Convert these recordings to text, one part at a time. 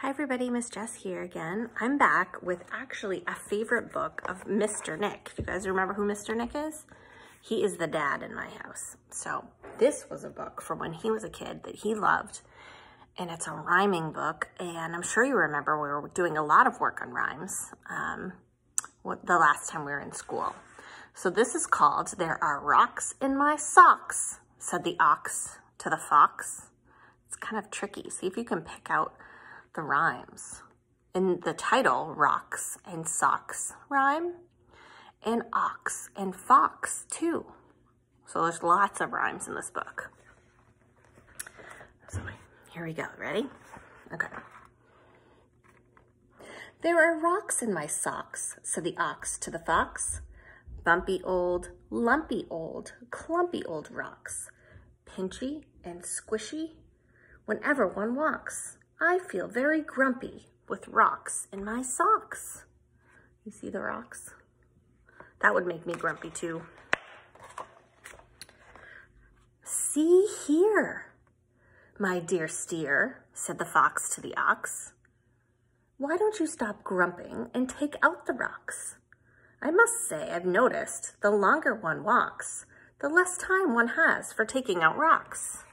Hi everybody, Miss Jess here again. I'm back with actually a favorite book of Mr. Nick. If you guys remember who Mr. Nick is, he is the dad in my house. So this was a book from when he was a kid that he loved. And it's a rhyming book. And I'm sure you remember we were doing a lot of work on rhymes um, the last time we were in school. So this is called There Are Rocks in My Socks, said the ox to the fox. It's kind of tricky. See if you can pick out the rhymes. In the title, rocks and socks rhyme, and ox and fox too. So there's lots of rhymes in this book. So here we go, ready? Okay. There are rocks in my socks, said the ox to the fox. Bumpy old, lumpy old, clumpy old rocks, pinchy and squishy whenever one walks. I feel very grumpy with rocks in my socks. You see the rocks? That would make me grumpy too. See here, my dear steer, said the fox to the ox. Why don't you stop grumping and take out the rocks? I must say I've noticed the longer one walks, the less time one has for taking out rocks.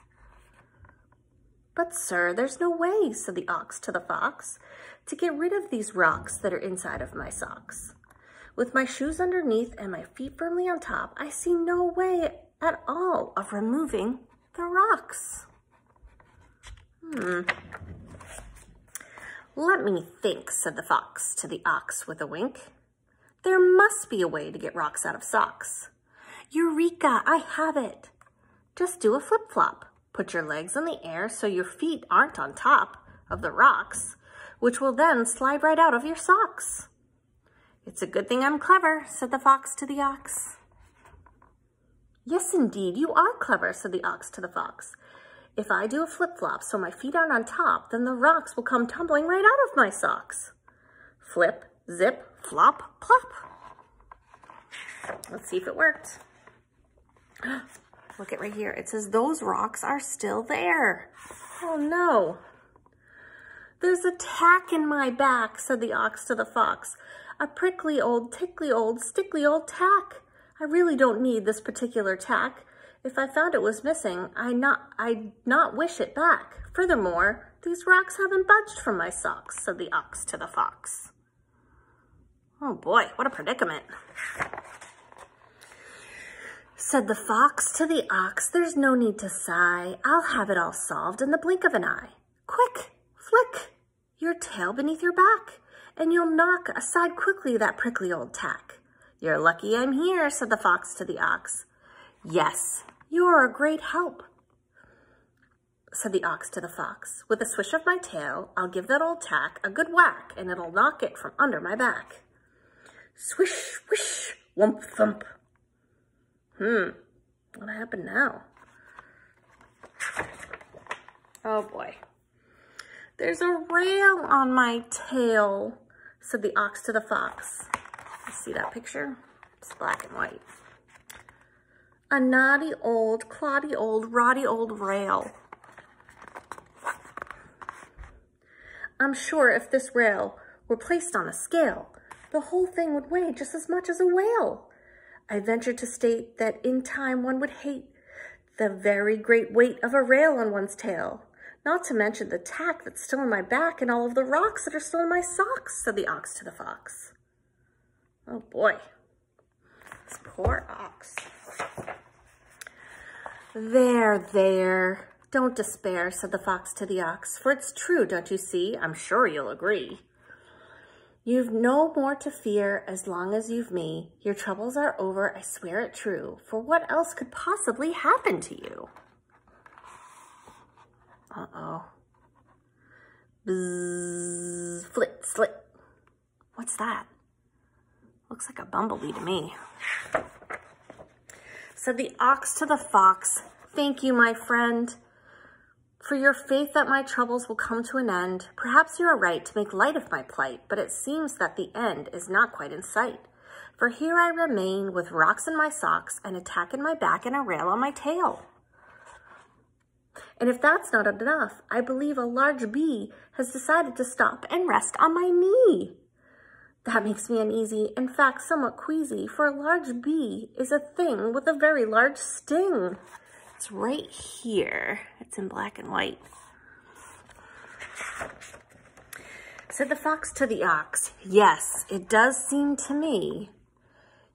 But sir, there's no way, said the ox to the fox, to get rid of these rocks that are inside of my socks. With my shoes underneath and my feet firmly on top, I see no way at all of removing the rocks. Hmm. Let me think, said the fox to the ox with a wink. There must be a way to get rocks out of socks. Eureka, I have it. Just do a flip-flop. Put your legs in the air so your feet aren't on top of the rocks, which will then slide right out of your socks. It's a good thing I'm clever, said the fox to the ox. Yes, indeed, you are clever, said the ox to the fox. If I do a flip-flop so my feet aren't on top, then the rocks will come tumbling right out of my socks. Flip, zip, flop, plop. Let's see if it worked. Look at right here. It says those rocks are still there. Oh no. There's a tack in my back, said the ox to the fox. A prickly old, tickly old, stickly old tack. I really don't need this particular tack. If I found it was missing, I not, I'd not wish it back. Furthermore, these rocks haven't budged from my socks, said the ox to the fox. Oh boy, what a predicament. Said the fox to the ox, there's no need to sigh. I'll have it all solved in the blink of an eye. Quick, flick your tail beneath your back, and you'll knock aside quickly that prickly old tack. You're lucky I'm here, said the fox to the ox. Yes, you're a great help, said the ox to the fox. With a swish of my tail, I'll give that old tack a good whack, and it'll knock it from under my back. Swish, swish, wump, thump. Hmm, what happened now? Oh boy. There's a rail on my tail, said the ox to the fox. You see that picture? It's black and white. A naughty old, cloddy old, roddy old rail. I'm sure if this rail were placed on a scale, the whole thing would weigh just as much as a whale. I venture to state that in time one would hate the very great weight of a rail on one's tail, not to mention the tack that's still in my back and all of the rocks that are still in my socks, said the ox to the fox. Oh boy, this poor ox. There, there, don't despair, said the fox to the ox, for it's true, don't you see? I'm sure you'll agree. You've no more to fear as long as you've me. Your troubles are over, I swear it true. For what else could possibly happen to you? Uh-oh. Bzzz, flit, slit. What's that? Looks like a bumblebee to me. Said the ox to the fox, Thank you, my friend for your faith that my troubles will come to an end. Perhaps you are right to make light of my plight, but it seems that the end is not quite in sight. For here I remain with rocks in my socks, an attack in my back, and a rail on my tail. And if that's not enough, I believe a large bee has decided to stop and rest on my knee. That makes me uneasy, in fact, somewhat queasy, for a large bee is a thing with a very large sting. It's right here. It's in black and white. Said the fox to the ox, Yes, it does seem to me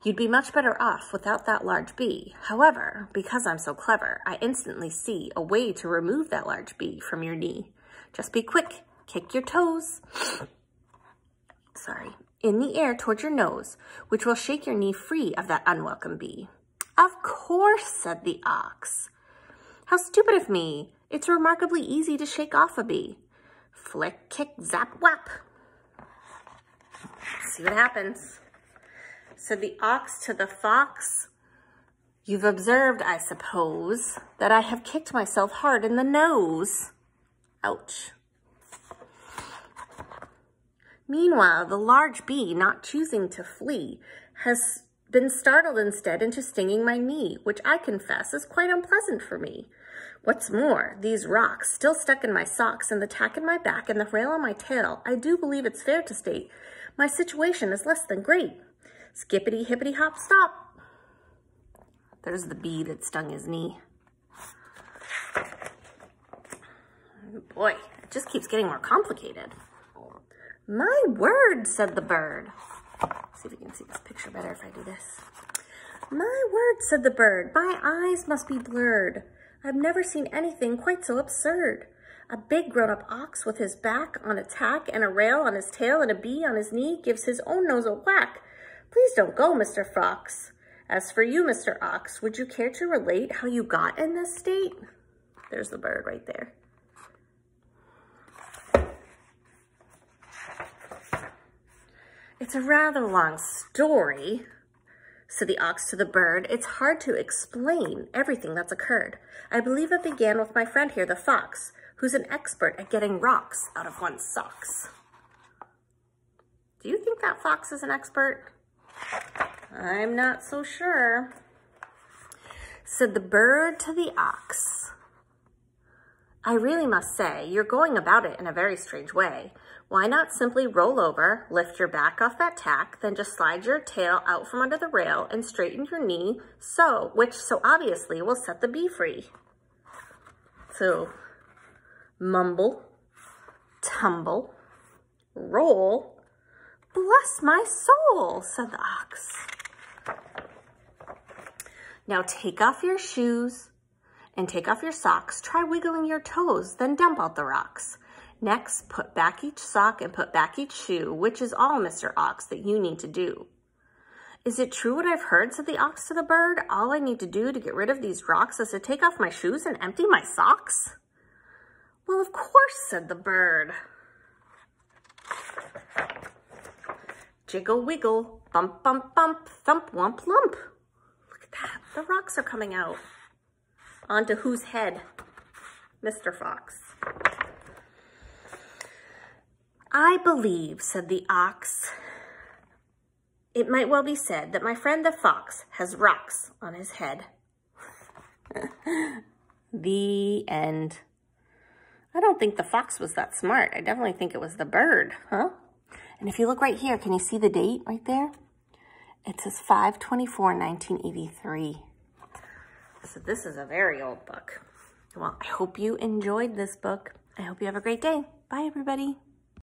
You'd be much better off without that large bee. However, because I'm so clever, I instantly see a way to remove that large bee from your knee. Just be quick, kick your toes. Sorry, in the air towards your nose, which will shake your knee free of that unwelcome bee. Of course, said the ox. How stupid of me. It's remarkably easy to shake off a bee. Flick, kick, zap, whap. See what happens. Said the ox to the fox, You've observed, I suppose, that I have kicked myself hard in the nose. Ouch. Meanwhile, the large bee, not choosing to flee, has been startled instead into stinging my knee, which I confess is quite unpleasant for me. What's more, these rocks, still stuck in my socks, and the tack in my back, and the rail on my tail, I do believe it's fair to state my situation is less than great. Skippity hippity hop stop. There's the bee that stung his knee. Boy, it just keeps getting more complicated. My word, said the bird. Let's see if you can see this picture better if I do this. My word, said the bird, my eyes must be blurred. I've never seen anything quite so absurd. A big grown-up ox with his back on a tack and a rail on his tail and a bee on his knee gives his own nose a whack Please don't go, Mr. Fox. As for you, Mr. Ox, would you care to relate how you got in this state? There's the bird right there. It's a rather long story, said the ox to the bird. It's hard to explain everything that's occurred. I believe it began with my friend here, the fox, who's an expert at getting rocks out of one's socks. Do you think that fox is an expert? I'm not so sure. Said the bird to the ox. I really must say, you're going about it in a very strange way. Why not simply roll over, lift your back off that tack, then just slide your tail out from under the rail and straighten your knee, so, which so obviously will set the bee free. So, mumble, tumble, roll, Bless my soul, said the ox. Now take off your shoes and take off your socks. Try wiggling your toes, then dump out the rocks. Next, put back each sock and put back each shoe, which is all, Mr. Ox, that you need to do. Is it true what I've heard, said the ox to the bird? All I need to do to get rid of these rocks is to take off my shoes and empty my socks? Well, of course, said the bird. Jiggle wiggle, bump bump bump, thump wump lump. Look at that, the rocks are coming out. Onto whose head? Mr. Fox. I believe, said the ox, it might well be said that my friend the fox has rocks on his head. the end. I don't think the fox was that smart. I definitely think it was the bird, huh? And if you look right here, can you see the date right there? It says 524 1983. So this is a very old book. Well, I hope you enjoyed this book. I hope you have a great day. Bye, everybody.